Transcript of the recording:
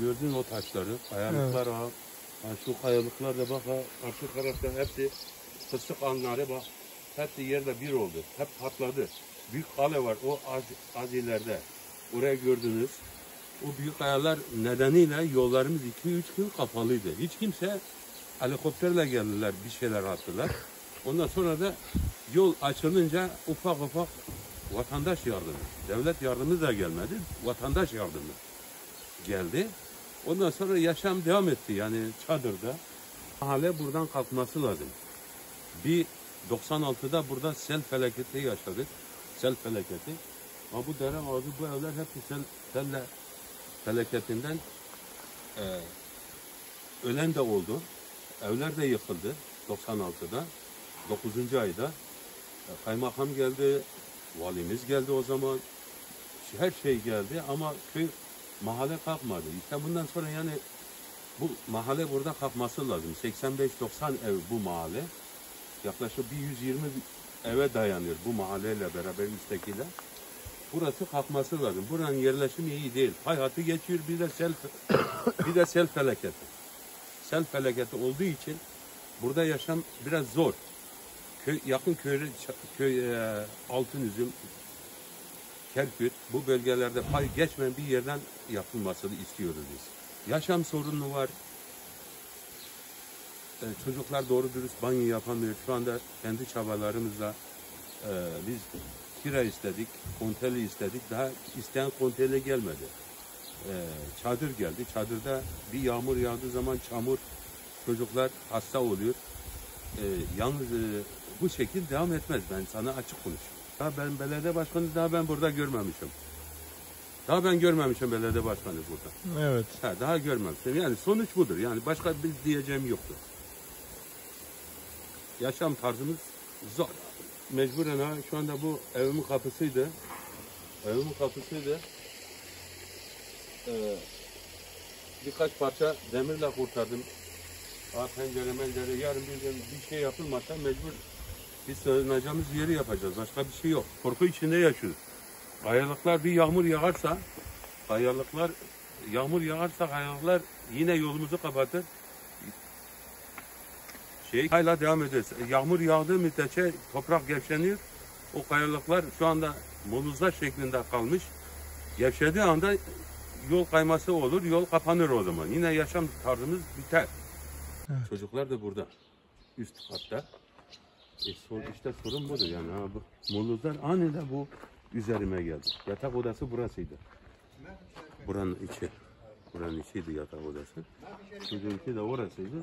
gördün o taşları, kayalıklar ha. Ha, şu kayalıklar da bak ha, karşı tarafta hepsi fıstık anları bak. Hepsi yerde bir oldu. Hep patladı. Büyük kale var o az, az ileride. Oraya gördünüz. O büyük kayalar nedeniyle yollarımız 2-3 gün kapalıydı. Hiç kimse helikopterle geldiler bir şeyler attılar. Ondan sonra da yol açılınca ufak ufak vatandaş yardımı, devlet yardımı da gelmedi, vatandaş yardımı geldi. Ondan sonra yaşam devam etti yani çadırda. Mahalle buradan kalkması lazım. Bir 96'da burada sel felaketi yaşadık. Sel felaketi. Ama bu dere ağzı bu evler hepsi sel, selle felaketinden e, ölen de oldu. Evler de yıkıldı 96'da. 9. ayda. E, Kaymakam geldi, valimiz geldi o zaman. Her şey geldi ama köy mahalle kalkmadı. İşte bundan sonra yani bu mahalle burada kalkması lazım. 85-90 ev bu mahalle. Yaklaşık bir 120 eve dayanıyor bu mahalleyle beraber üsttekiler. Burası kalkması lazım. Buranın yerleşimi iyi değil. Hayatı geçiyor bir de sel bir de sel felaketi. Sel felaketi olduğu için burada yaşam biraz zor. Köy, yakın köy, köy e, Altınüzüm, Kerkük bu bölgelerde pay geçmeyen bir yerden yapılmasını istiyoruz biz. Yaşam sorunu var. E, çocuklar doğru dürüst banyo yapamıyor. Şu anda kendi çabalarımızla e, biz kira istedik, konteli istedik. Daha isteyen kontele gelmedi. E, çadır geldi. Çadırda bir yağmur yağdığı zaman çamur, çocuklar hasta oluyor. E, yalnız e, bu şekil devam etmez. Ben sana açık konuşayım. Daha ben belediye başkanı daha ben burada görmemişim. Daha ben görmemişim belediye başkanı burada. Evet. Ha, daha görmemişim. Yani sonuç budur. Yani başka bir diyeceğim yoktur. Yaşam tarzımız zor. Mecburen ha şu anda bu evimin kapısıydı. Evimin kapısıydı. Ee, birkaç parça demirle kurtardım. Ha, pencere mencere yarın bir gün bir şey yapılmazsa mecbur biz sığınacağımız yeri yapacağız. Başka bir şey yok. Korku içinde yaşıyoruz. Kayalıklar bir yağmur yağarsa kayalıklar yağmur yağarsa kayalıklar yine yolumuzu kapatır. Şey hala devam ederiz. Yağmur yağdığı müddetçe toprak gevşeniyor. O kayalıklar şu anda moluzlar şeklinde kalmış. Gevşediği anda yol kayması olur, yol kapanır o zaman. Yine yaşam tarzımız biter. Evet. Çocuklar da burada. Üst katta. E, sor, işte sorun budur yani. Ha, bu, moluzlar aniden bu üzerime geldi. Yatak odası burasıydı. Buranın içi. Buranın içiydi yatak odası. Bizimki de orasıydı.